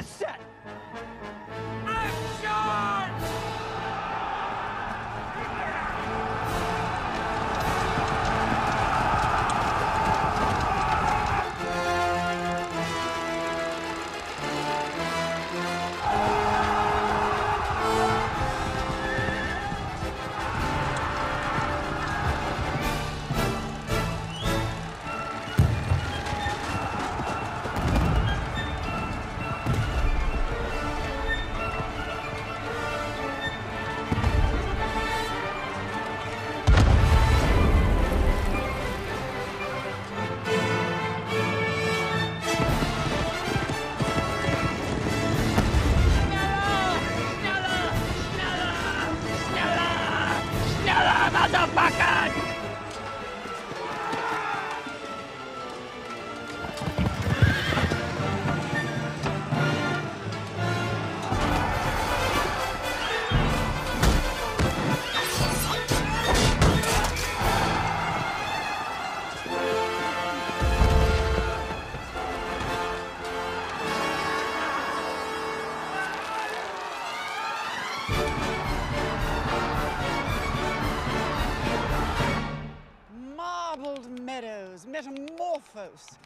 the set. motherfucker! Meadows, metamorphose,